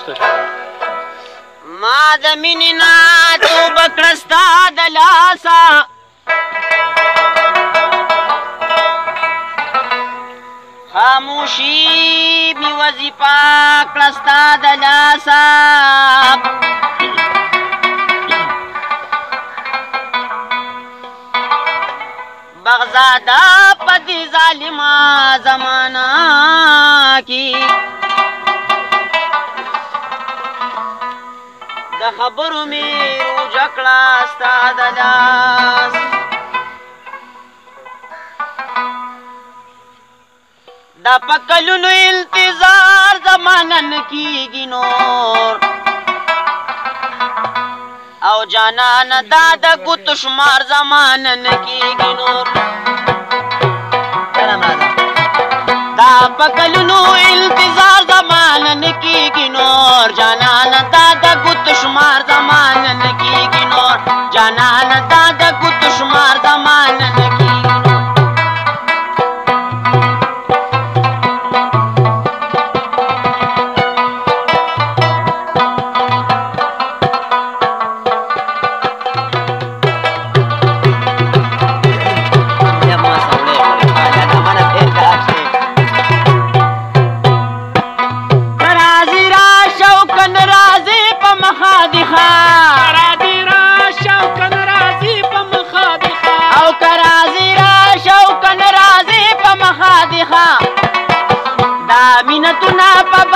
رسته ما د مینې نه توبه کړه ستا د لاسه خاموشي مې وظیفه کړه ستا د لاسه بغزادا خبرو می او جکړه ستا د لاس دا پکلونو انتظار زمانن کیږي نور او جانان دا د ګوت شمار زمانن کیږي نور دا پکلونو انتظار زمانن کیږي نور جانان गजानन না পাব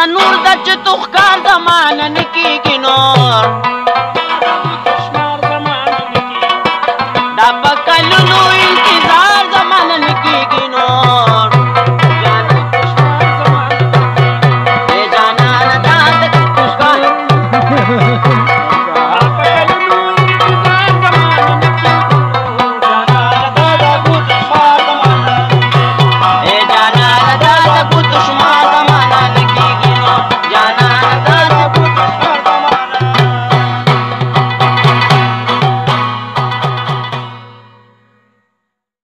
د نور د چتوخ کار زمانه نکیږي نور